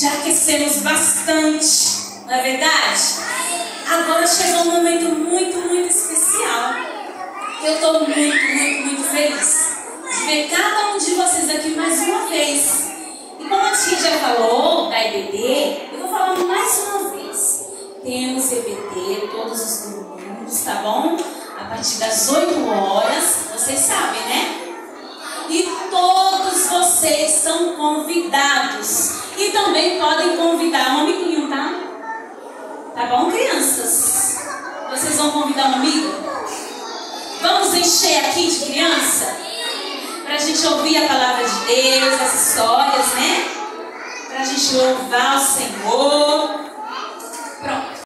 Já aquecemos bastante, não é verdade? Agora chegou um momento muito, muito especial. Eu estou muito, muito, muito feliz de ver cada um de vocês aqui mais uma vez. E como a tia já falou da EBD, eu vou falar mais uma vez. Temos EBD todos os domingos, tá bom? A partir das 8 horas, vocês sabem, né? E todos vocês são convidados. E também podem convidar um amiguinho, tá? Tá bom, crianças? Vocês vão convidar um amigo? Vamos encher aqui de criança? Para a gente ouvir a palavra de Deus, as histórias, né? Para a gente louvar o Senhor.